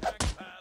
backpack.